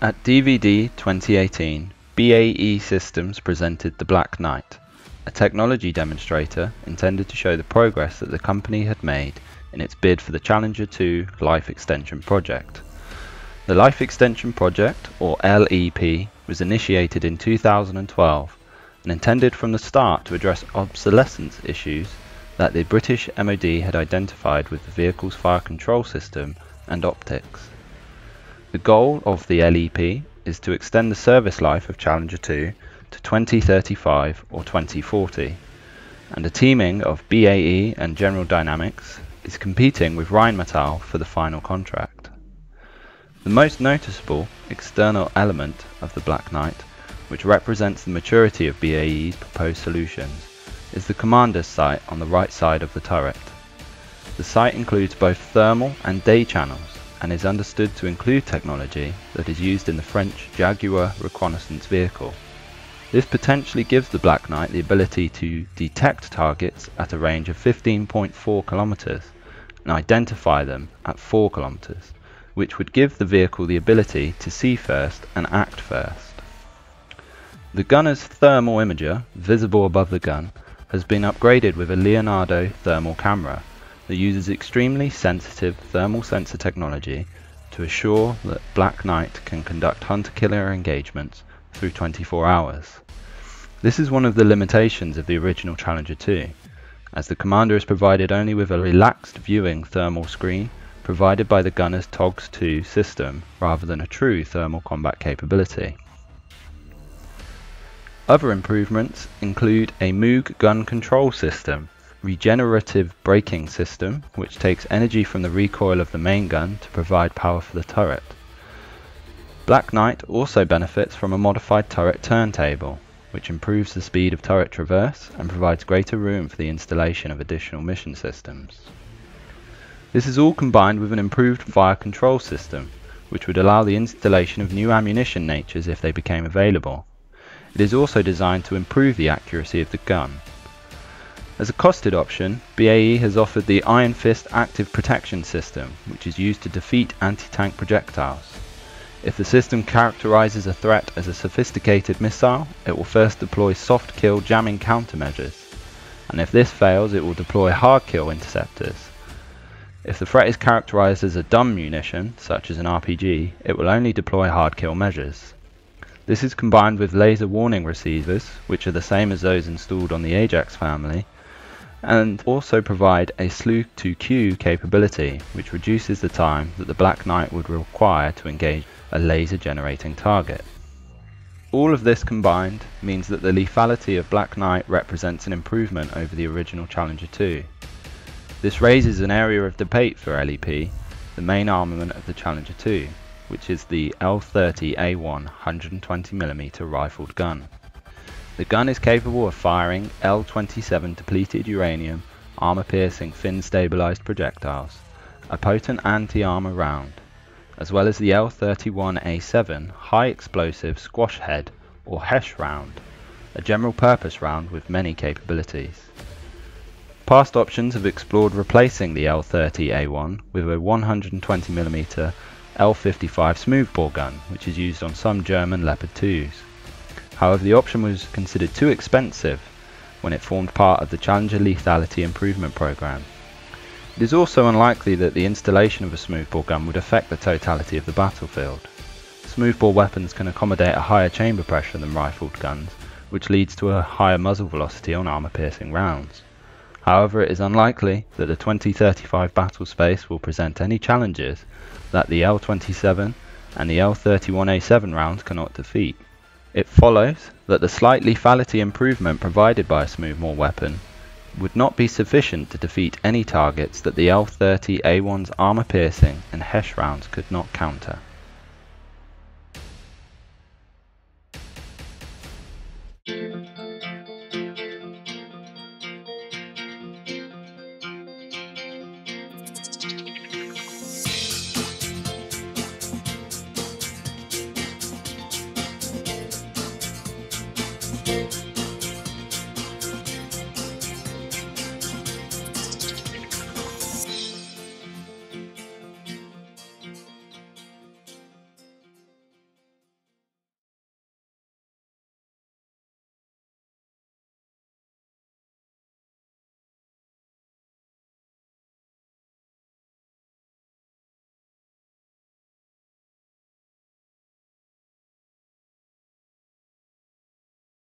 At DVD 2018, BAE Systems presented the Black Night, a technology demonstrator intended to show the progress that the company had made in its bid for the Challenger 2 Life Extension project. The Life Extension Project, or LEP, was initiated in 2012 and intended from the start to address obsolescence issues that the British MOD had identified with the vehicle's fire control system and optics. The goal of the LEP is to extend the service life of Challenger 2 to 2035 or 2040, and a teaming of BAE and General Dynamics is competing with Rheinmetall for the final contract. The most noticeable external element of the Black Night, which represents the maturity of BAE's proposed solutions, is the commander's sight on the right side of the turret. The sight includes both thermal and day channels and is understood to include technology that is used in the French Jaguar reconnaissance vehicle. This potentially gives the Black Night the ability to detect targets at a range of 15.4 kilometers and identify them at 4 kilometers, which would give the vehicle the ability to see first and act first. The gunner's thermal imager, visible above the gun, has been upgraded with a Leonardo thermal camera that uses extremely sensitive thermal sensor technology to assure that Black Night can conduct hunter-killer engagements through 24 hours. This is one of the limitations of the original Challenger 2, as the commander is provided only with a relaxed viewing thermal screen provided by the gunner's TOGS 2 system rather than a true thermal combat capability. Other improvements include a Moog gun control system regenerative braking system, which takes energy from the recoil of the main gun to provide power for the turret. Black Night also benefits from a modified turret turntable, which improves the speed of turret traverse and provides greater room for the installation of additional mission systems. This is all combined with an improved fire control system, which would allow the installation of new ammunition natures if they became available. It is also designed to improve the accuracy of the gun, as a costed option, BAE has offered the Iron Fist Active Protection System, which is used to defeat anti-tank projectiles. If the system characterizes a threat as a sophisticated missile, it will first deploy soft kill jamming countermeasures, and if this fails it will deploy hard kill interceptors. If the threat is characterized as a dumb munition, such as an RPG, it will only deploy hard kill measures. This is combined with laser warning receivers, which are the same as those installed on the Ajax family, and also provide a slew to cue capability which reduces the time that the Black Night would require to engage a laser generating target. All of this combined means that the lethality of Black Night represents an improvement over the original Challenger 2. This raises an area of debate for LEP, the main armament of the Challenger 2, which is the L30A1 120mm rifled gun. The gun is capable of firing L-27 depleted uranium armor-piercing fin-stabilized projectiles, a potent anti-armor round, as well as the L-31A7 high-explosive squash head or HESH round, a general-purpose round with many capabilities. Past options have explored replacing the L-30A1 with a 120mm L-55 smoothbore gun, which is used on some German Leopard 2s. However, the option was considered too expensive when it formed part of the Challenger Lethality Improvement Program. It is also unlikely that the installation of a smoothbore gun would affect the totality of the battlefield. Smoothbore weapons can accommodate a higher chamber pressure than rifled guns, which leads to a higher muzzle velocity on armor-piercing rounds. However, it is unlikely that the 2035 battle space will present any challenges that the L-27 and the L-31A7 rounds cannot defeat. It follows that the slight lethality improvement provided by a smoothbore weapon would not be sufficient to defeat any targets that the L-30A1's armor-piercing and HESH rounds could not counter.